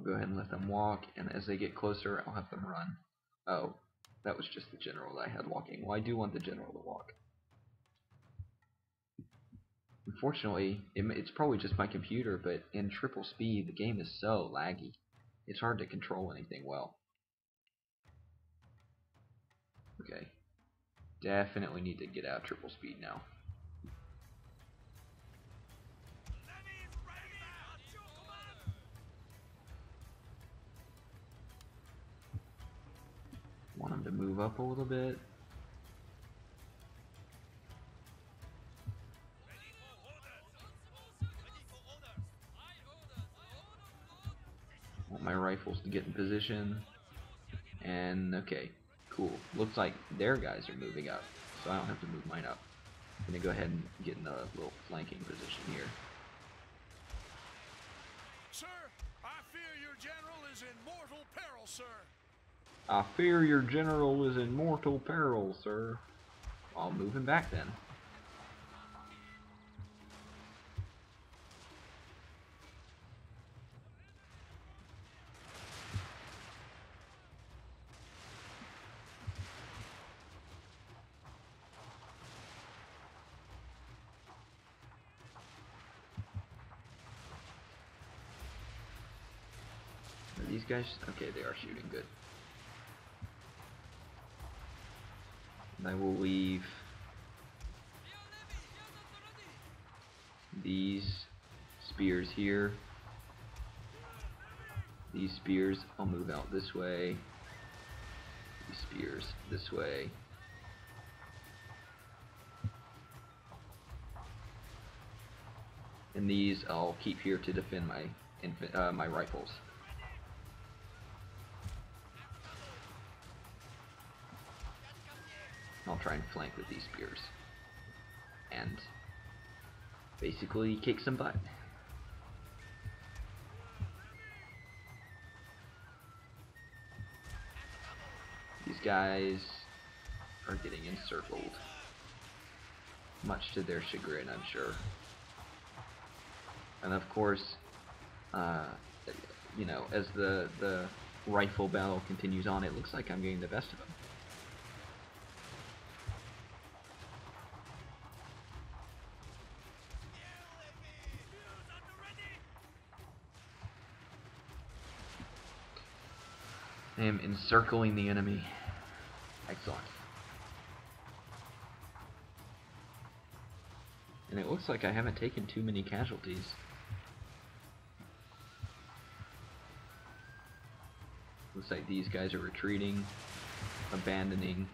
I'll go ahead and let them walk, and as they get closer, I'll have them run. Oh, that was just the general that I had walking. Well, I do want the general to walk. Unfortunately, it, it's probably just my computer, but in triple speed, the game is so laggy. It's hard to control anything well. Okay. Definitely need to get out triple speed now. Want him to move up a little bit. Want my rifles to get in position. And okay, cool. Looks like their guys are moving up, so I don't have to move mine up. I'm gonna go ahead and get in a little flanking position here. Sir, I fear your general is in mortal peril, sir. I fear your general is in mortal peril, sir. I'll move him back then. These guys? Okay, they are shooting good. And I will leave these spears here. These spears, I'll move out this way. These spears this way. And these I'll keep here to defend my uh, my rifles. I'll try and flank with these spears. And basically kick some butt. These guys are getting encircled. Much to their chagrin, I'm sure. And of course, uh, you know, as the, the rifle battle continues on, it looks like I'm getting the best of them. I am encircling the enemy. Excellent. And it looks like I haven't taken too many casualties. Looks like these guys are retreating, abandoning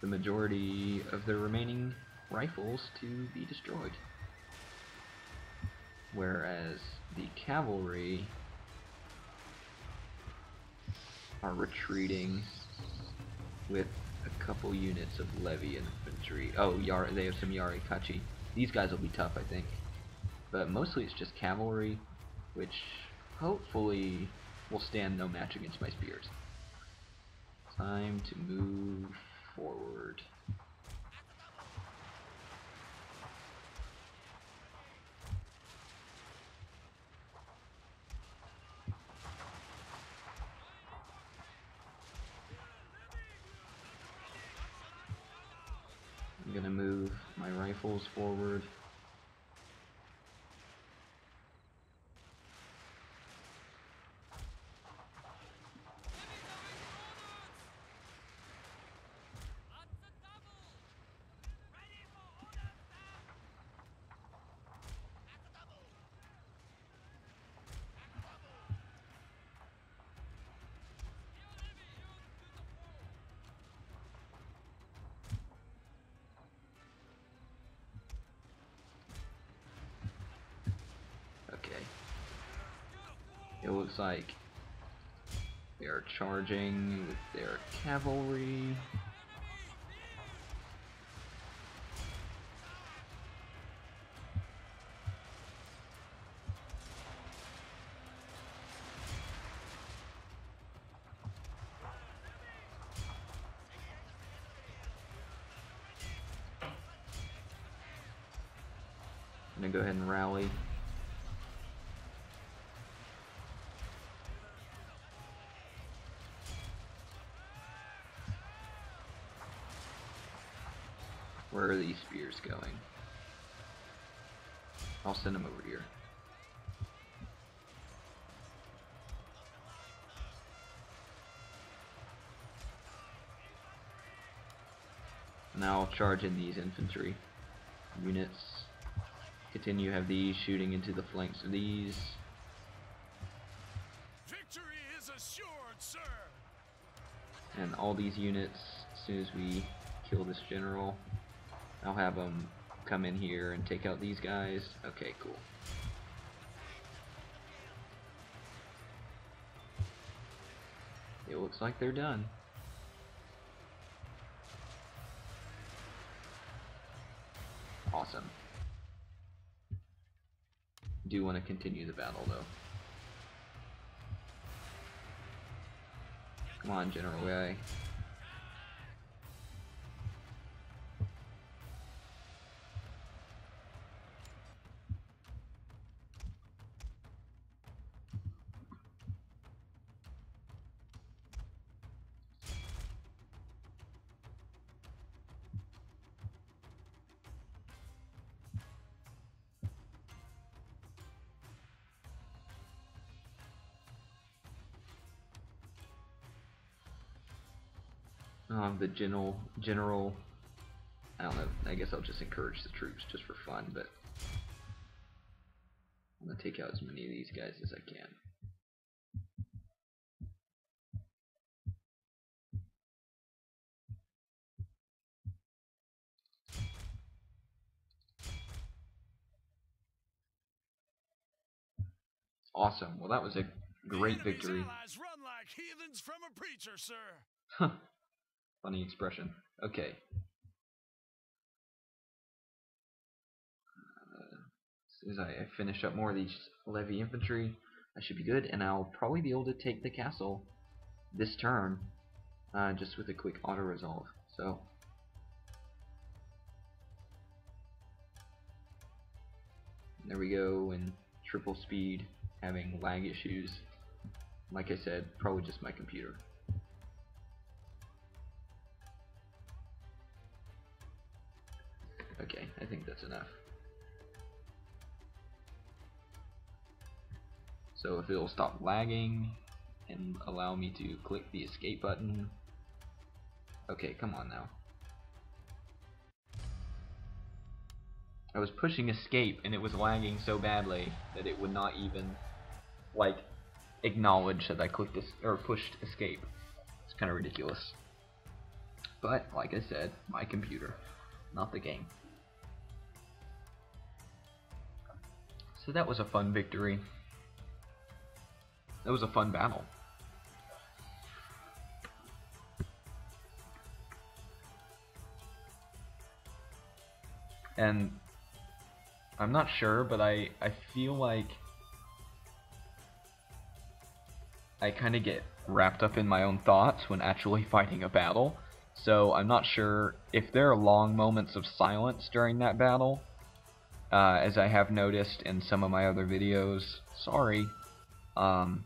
the majority of their remaining rifles to be destroyed. Whereas the cavalry are retreating with a couple units of levy infantry. Oh, Yar they have some Yari Kachi. These guys will be tough, I think. But mostly it's just cavalry, which hopefully will stand no match against my spears. Time to move forward. Rifles forward. It looks like they are charging with their cavalry. I'm gonna go ahead and rally. Where are these spears going? I'll send them over here. Now I'll charge in these infantry units. Continue have these shooting into the flanks of these. Victory is assured, sir. And all these units, as soon as we kill this general, I'll have them come in here and take out these guys. Okay, cool. It looks like they're done. Awesome. Do want to continue the battle though. Come on, General Guy. Um, the general, general, I don't know, I guess I'll just encourage the troops just for fun, but I'm gonna take out as many of these guys as I can. Awesome. Well, that was a great victory. allies run like heathens from a preacher, sir. Huh. Funny expression. Okay. Uh, as soon as I I finish up more of these levy infantry, I should be good, and I'll probably be able to take the castle this turn, uh, just with a quick auto resolve. So. There we go, and triple speed, having lag issues. Like I said, probably just my computer. Okay, I think that's enough. So if it'll stop lagging and allow me to click the escape button. Okay, come on now. I was pushing escape and it was lagging so badly that it would not even like acknowledge that I clicked this or pushed escape. It's kind of ridiculous. But like I said, my computer, not the game. So that was a fun victory. That was a fun battle. And I'm not sure, but I, I feel like I kind of get wrapped up in my own thoughts when actually fighting a battle. So I'm not sure if there are long moments of silence during that battle, uh, as I have noticed in some of my other videos. Sorry. Um,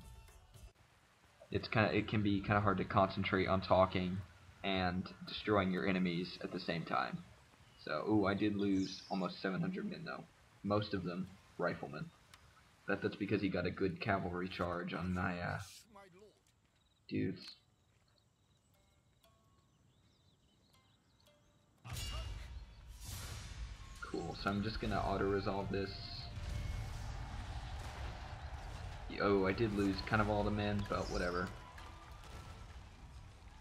it's kind of it can be kind of hard to concentrate on talking and destroying your enemies at the same time. So, ooh, I did lose almost 700 men though. Most of them riflemen. But that's because he got a good cavalry charge on my uh, dudes. So I'm just gonna auto-resolve this. Oh, I did lose kind of all the men, but whatever.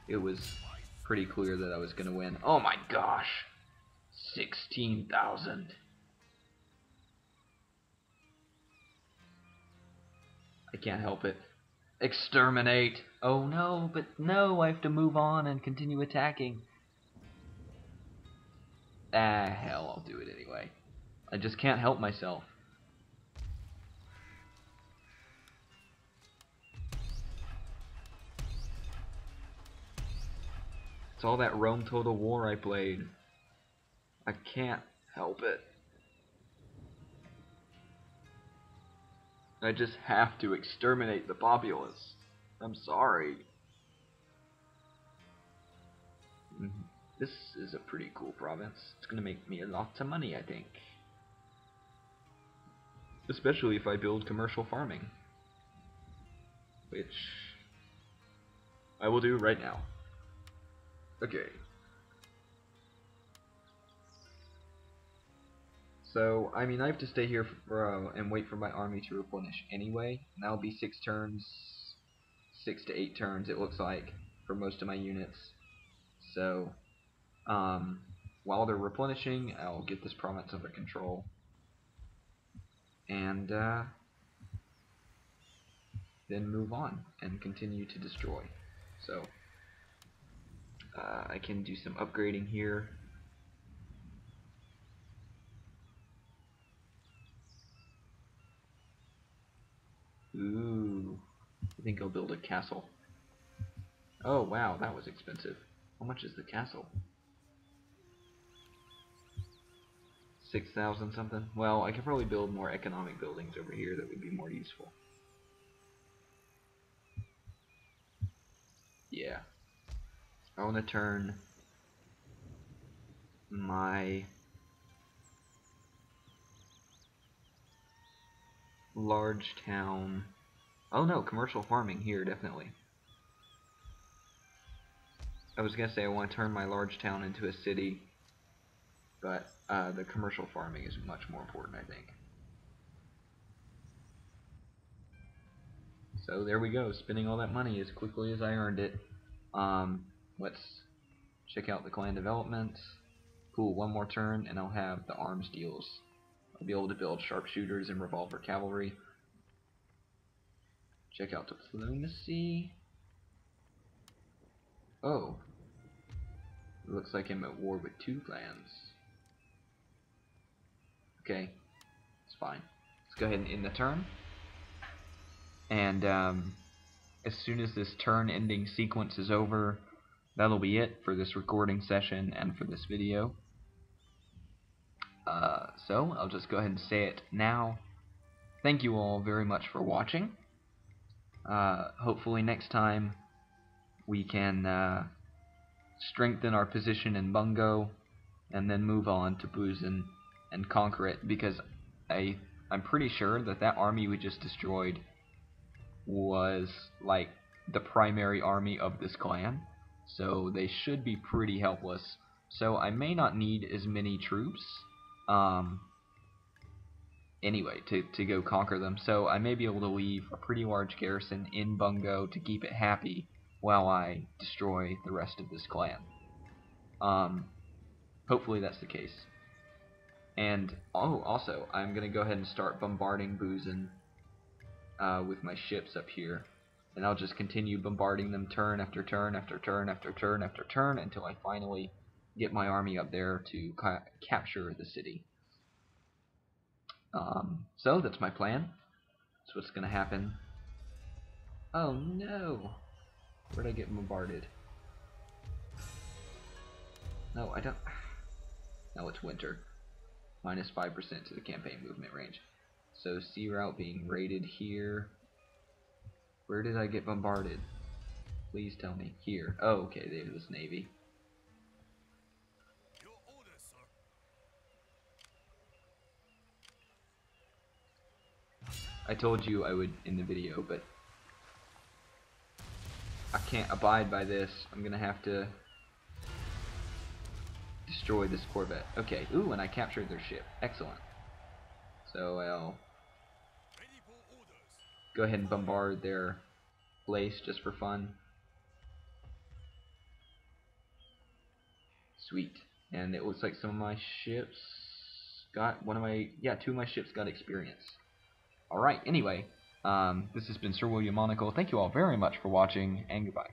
It was pretty clear that I was gonna win. Oh my gosh! 16,000. I can't help it. Exterminate! Oh no, but no, I have to move on and continue attacking. Ah, hell, I'll do it anyway. I just can't help myself. It's all that Rome Total War I played. I can't help it. I just have to exterminate the populace. I'm sorry. This is a pretty cool province. It's gonna make me a lot of money, I think. Especially if I build commercial farming. Which I will do right now. Okay. So, I mean, I have to stay here for, uh, and wait for my army to replenish anyway. And that'll be six turns, six to eight turns, it looks like, for most of my units. So, um, while they're replenishing, I'll get this province under control. And, uh, then move on and continue to destroy. So, uh, I can do some upgrading here. Ooh, I think I'll build a castle. Oh wow, that was expensive. How much is the castle? 6,000 something? Well, I could probably build more economic buildings over here that would be more useful. Yeah. I want to turn my large town. Oh no, commercial farming here, definitely. I was gonna say I want to turn my large town into a city, but uh, the commercial farming is much more important, I think. So there we go, spending all that money as quickly as I earned it. Um, let's check out the clan development. Cool, one more turn and I'll have the arms deals. I'll be able to build sharpshooters and revolver cavalry. Check out the diplomacy. Oh. It looks like I'm at war with two clans. Okay. It's fine. Let's go ahead and end the turn. And um, as soon as this turn ending sequence is over, that'll be it for this recording session and for this video. Uh, so I'll just go ahead and say it now. Thank you all very much for watching. Uh, hopefully next time we can uh, strengthen our position in Bungo and then move on to Buzen and conquer it because I I'm pretty sure that that army we just destroyed was like the primary army of this clan so they should be pretty helpless so I may not need as many troops um, anyway, to, to go conquer them. So I may be able to leave a pretty large garrison in Bungo to keep it happy while I destroy the rest of this clan. Um, hopefully that's the case. And, oh, also, I'm to go ahead and start bombarding Buzen uh, with my ships up here. And I'll just continue bombarding them turn after turn after turn after turn after turn until I finally get my army up there to ca capture the city. Um, so that's my plan. That's what's gonna happen. Oh no! Where'd I get bombarded? No, I don't. No, it's winter. Minus 5% to the campaign movement range. So sea route being raided here. Where did I get bombarded? Please tell me. Here. Oh, okay, it was Navy. I told you I would in the video, but I can't abide by this. I'm gonna have to destroy this Corvette. Okay, ooh, and I captured their ship. Excellent. So I'll go ahead and bombard their place just for fun. Sweet. And it looks like some of my ships got one of my yeah, two of my ships got experience. Alright, anyway, um, this has been Sir William Monocle. Thank you all very much for watching, and goodbye.